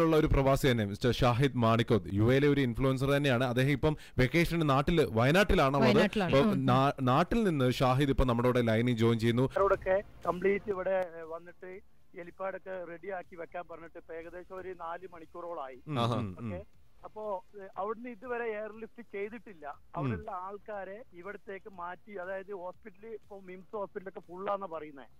ഉള്ള ഒരു പ്രവാസി തന്നെ മിസ്റ്റർ ഷാഹിദ് മാണിക്കോത് യു എയിലെ ഒരു ഇൻഫ്ലുവൻസർ തന്നെയാണ്. അദ്ദേഹം ഇപ്പം വെക്കേഷന് നാട്ടിൽ വയനാട്ടിലാണ് നാട്ടിൽ നിന്ന് ഷാഹിദ് ഇപ്പൊ നമ്മുടെ കൂടെ ലൈനിൽ ജോയിൻ ചെയ്യുന്നു. കംപ്ലീറ്റ് ഇവിടെ വന്നിട്ട് എലിപ്പാടൊക്കെ റെഡിയാക്കി വെക്കാൻ പറഞ്ഞിട്ട് ഇപ്പൊ ഏകദേശം ഒരു നാല് മണിക്കൂറോളായി. അപ്പോ അവിടുന്ന് ഇതുവരെ എയർ ലിഫ്റ്റ് ചെയ്തിട്ടില്ല അവിടെയുള്ള ആൾക്കാരെ ഇവിടത്തേക്ക് മാറ്റി അതായത് ഹോസ്പിറ്റലിൽ ഇപ്പൊ മിംസ് ഹോസ്പിറ്റലൊക്കെ ഫുള്ളാന്ന് പറയുന്നത്.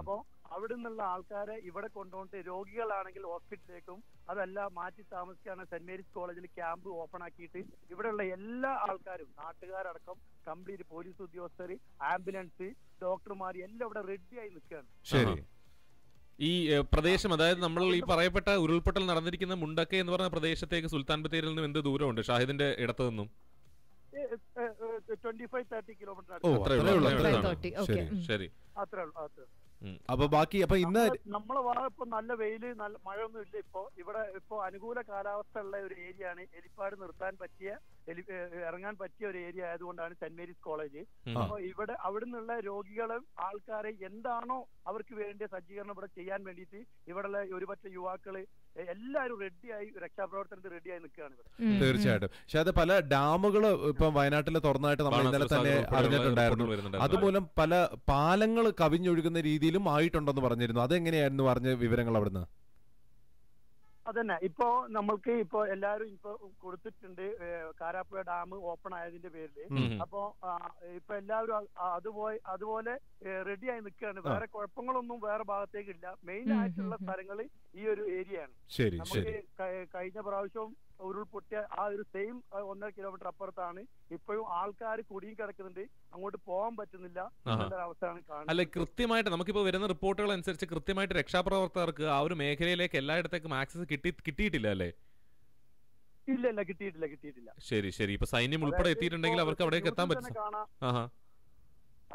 അപ്പോ അവിടെ നിന്നുള്ള ആൾക്കാരെ ഇവിടെ കൊണ്ടുപോയിട്ട് രോഗികളാണെങ്കിൽ ഹോസ്പിറ്റലിലേക്കും അതല്ല മാറ്റി താമസിക്കാണ് സെന്റ് മേരീസ് കോളേജിൽ ക്യാമ്പ് ഓപ്പൺ ആക്കിയിട്ട് ഇവിടെയുള്ള എല്ലാ ആൾക്കാരും നാട്ടുകാരടക്കം കംപ്ലീറ്റ് പോലീസ് ഉദ്യോഗസ്ഥർ ആംബുലൻസ് ഡോക്ടർമാർ എല്ലാം ഇവിടെ റെഡിയായി നിൽക്കുകയാണ്. ഈ പ്രദേശം അതായത് നമ്മൾ ഈ പറയപ്പെട്ട ഉരുൾപൊട്ടൽ നടന്നിരിക്കുന്ന മുണ്ടക്കെ എന്ന് പറഞ്ഞ പ്രദേശത്തേക്ക് സുൽത്താൻ ബത്തേരിൽ നിന്നും എന്ത് ദൂരമുണ്ട് ഷാഹിദിന്റെ ഇടത്തു നിന്നും ട്വന്റി ഫൈവ് തേർട്ടി കിലോമീറ്റർ ഓ അത്രേ അത്രേ ഉള്ളൂ, ഉള്ളൂ അത്രേ അത്രേ ഉള്ളൂ. ഉള്ളൂ. 30, okay. ശരി. അപ്പൊ ബാക്കി അപ്പൊ ഇന്ന് നമ്മളെ- ഭാഗം ഇപ്പൊ നല്ല വെയിൽ നല്ല മഴയൊന്നും ഇല്ല ഇപ്പൊ ഇവിടെ ഇപ്പൊ അനുകൂല കാലാവസ്ഥ ഉള്ള ഒരു ഏരിയ ആണ് എലിപ്പാട് നിർത്താൻ പറ്റിയ ഇറങ്ങാൻ പറ്റിയ ഒരു ഏരിയ ആയതുകൊണ്ടാണ് സെന്റ് മേരീസ് കോളേജ്. അപ്പോൾ അപ്പൊ ഇവിടെ അവിടെ നിന്നുള്ള രോഗികളും ആൾക്കാരെ എന്താണോ അവർക്ക് വേണ്ടിയ സജ്ജീകരണം ഇവിടെ ചെയ്യാൻ വേണ്ടിയിട്ട് ഇവിടെയുള്ള ഒരുപറ്റ യുവാക്കൾ എല്ലാരും എല്ലാവരും റെഡിയായി രക്ഷാപ്രവർത്തനത്തിൽ റെഡിയായി നിൽക്കുകയാണ് ഇവിടെ. തീർച്ചയായിട്ടും. പക്ഷെ അത് പല ഡാമുകൾ ഇപ്പൊ വയനാട്ടിൽ തുറന്നായിട്ട് നമ്മൾ ഇന്നലെ തന്നെ അറിഞ്ഞിട്ടുണ്ടായിരുന്നു. അതുമൂലം പല പാലങ്ങൾ കവിഞ്ഞൊഴുകുന്ന രീതിയിലും ആയിട്ടുണ്ടെന്ന് പറഞ്ഞിരുന്നു. അതെങ്ങനെയായിരുന്നു പറഞ്ഞ വിവരങ്ങൾ അവിടുന്ന്? അതന്നെ. ഇപ്പോ നമ്മൾക്ക് ഇപ്പോ എല്ലാരും ഇപ്പൊ കൊടുത്തിട്ടുണ്ട് കാരാപ്പുഴ ഡാം ഓപ്പൺ ആയതിന്റെ പേരിൽ. അപ്പൊ ഇപ്പൊ എല്ലാവരും അതുപോലെ അതുപോലെ റെഡി ആയി നിൽക്കുകയാണ് വേറെ കുഴപ്പങ്ങളൊന്നും വേറെ ഭാഗത്തേക്കില്ല. മെയിൻ ആയിട്ടുള്ള. സ്ഥലങ്ങൾ ഈ ഒരു ഏരിയയാണ്. നമുക്ക് കഴിഞ്ഞ പ്രാവശ്യവും ഉരുൾപൊട്ടിയ ആ ഒരു സെയിം ഒന്നര കിലോമീറ്റർ അപ്പുറത്താണ്. ഇപ്പോഴും ആൾക്കാർ കുടുങ്ങി കിടക്കുന്നുണ്ട്. അങ്ങോട്ട് പോകാൻ പറ്റുന്നില്ല. അവസ്ഥയാണ് അല്ല കാണുന്നത് കൃത്യമായിട്ട് നമുക്കിപ്പോ വരുന്ന റിപ്പോർട്ടുകൾ അനുസരിച്ച് കൃത്യമായിട്ട് രക്ഷാപ്രവർത്തകർക്ക് ആ ഒരു മേഖലയിലേക്ക് എല്ലായിടത്തേക്കും ആക്സസ് കിട്ടി കിട്ടിയിട്ടില്ല അല്ലേ? ഇല്ല ഇല്ല കിട്ടിയിട്ടില്ല കിട്ടിയിട്ടില്ല. ശരി ശരി. ഇപ്പൊ സൈന്യം ഉൾപ്പെടെ എത്തിയിട്ടുണ്ടെങ്കിൽ അവർക്ക് അവിടേക്ക് എത്താൻ പറ്റും.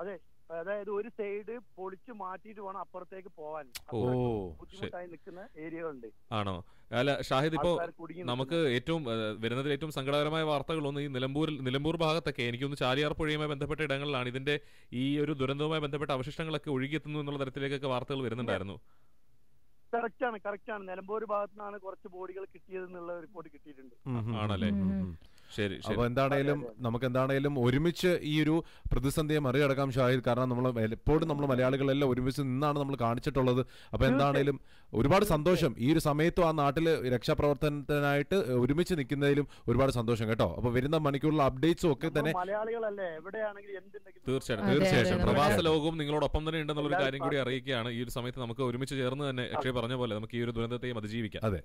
അതെ. അതായത് ഒരു സൈഡ് പൊളിച്ചു മാറ്റിയിട്ട് വേണം അപ്പുറത്തേക്ക് പോവാൻ. ഓ, ബുദ്ധിമുട്ടായി നിൽക്കുന്ന ഏരിയകളുണ്ട്. ആണോ? അല്ല ഷാഹിദ് ഇപ്പോ നമുക്ക് ഏറ്റവും വരുന്നതിൽ ഏറ്റവും സങ്കടകരമായ വാർത്തകളൊന്ന് ഈ നിലമ്പൂരിൽ നിലമ്പൂർ ഭാഗത്തൊക്കെ എനിക്കൊന്ന് ചാലിയാർ പുഴയുമായി ബന്ധപ്പെട്ട ഇടങ്ങളിലാണ് ഇതിന്റെ ഈ ഒരു ദുരന്തവുമായി ബന്ധപ്പെട്ട അവശിഷ്ടങ്ങളൊക്കെ ഒഴുകിയെത്തുന്നു എന്നുള്ള തരത്തിലേക്കൊക്കെ വാർത്തകൾ വരുന്നുണ്ടായിരുന്നു. കറക്റ്റ് ആണ് കറക്റ്റ് ആണ്. നിലമ്പൂർ ഭാഗത്തു നിന്നാണ് കുറച്ച് ബോഡികൾ കിട്ടിയത് എന്നുള്ള റിപ്പോർട്ട് കിട്ടിയിട്ടുണ്ട് ആണല്ലേ? ശരി അപ്പൊ ശരി എന്താണേലും. നമുക്ക് എന്താണേലും ഒരുമിച്ച് ഈ ഒരു പ്രതിസന്ധിയെ മറികടക്കാം ഷാഹിദ് കാരണം നമ്മൾ എപ്പോഴും നമ്മൾ മലയാളികളെല്ലാം ഒരുമിച്ച് നിന്നാണ് നമ്മൾ കാണിച്ചിട്ടുള്ളത്. അപ്പൊ എന്താണേലും ഒരുപാട് സന്തോഷം. ഈ ഒരു സമയത്തും ആ നാട്ടിൽ രക്ഷാപ്രവർത്തനത്തിനായിട്ട് ഒരുമിച്ച് നിൽക്കുന്നതിലും ഒരുപാട് സന്തോഷം കേട്ടോ. അപ്പൊ വരുന്ന മണിക്കൂറിലെ അപ്ഡേറ്റ്സും ഒക്കെ തന്നെ മലയാളികളല്ലേ? എവിടെയാണെങ്കിലും എന്തുണ്ടെങ്കിലും തീർച്ചയായിട്ടും തീർച്ചയായിട്ടും. പ്രവാസ ലോകവും നിങ്ങളോടൊപ്പം തന്നെ ഉണ്ടെന്നുള്ള ഒരു കാര്യം കൂടി അറിയിക്കുകയാണ്. ഈ ഒരു സമയത്ത് നമുക്ക് ഒരുമിച്ച് ചേർന്ന് തന്നെ അക്ഷയ് പറഞ്ഞ പോലെ നമുക്ക് ഈ ഒരു ദുരന്തത്തെയും അതിജീവിക്കാം. അതെ.